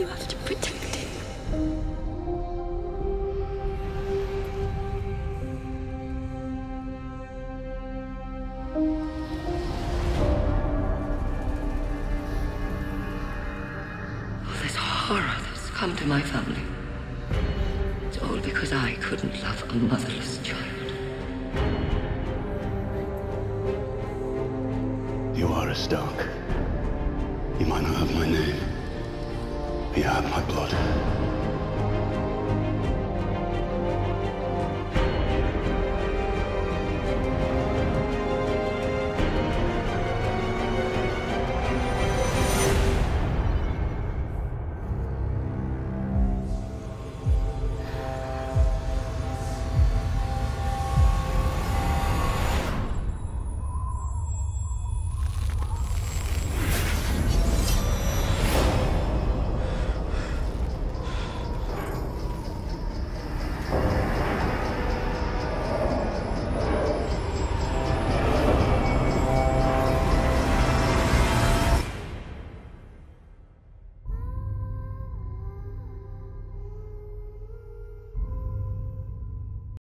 You have to protect it. All this horror that's come to my family. It's all because I couldn't love a motherless child. You are a Stark. You might not have my name you my blood.